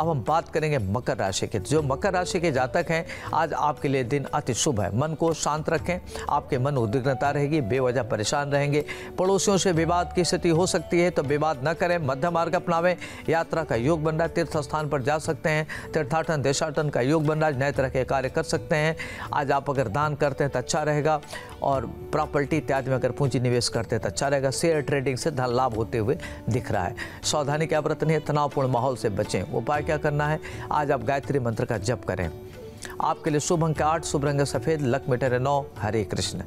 अब हम बात करेंगे मकर राशि के। जो मकर राशि के जातक हैं, आज आपके लिए दिन अति शुभ है। मन को शांत रखें, आपके मन उद्विग्नता रहेगी, बेवजह परेशान रहेंगे। पड़ोसियों से विवाद की स्थिति हो सकती है तो विवाद न करें मध्य मार्ग अपनावें। यात्रा का योग बन रहा है तीर्थ स्थान पर जा सकते हैं। तीर्थाटन, देशाटन का योग बन रहा है नए तरह के कार्य कर सकते हैं। आज आप अगर दान करते हैं तो अच्छा रहेगा। और प्रॉपर्टी इत्यादि में अगर पूंजी निवेश करते हैं तो अच्छा रहेगा। शेयर ट्रेडिंग से धन लाभ होते हुए दिख रहा है। सावधानी क्या बरतनी है, तनावपूर्ण माहौल से बचें। उपाय क्या करना है? आज आप गायत्री मंत्र का जप करें। आपके लिए शुभ अंक आठ, शुभ रंग सफ़ेद, लक मीटर नौ। हरे कृष्ण।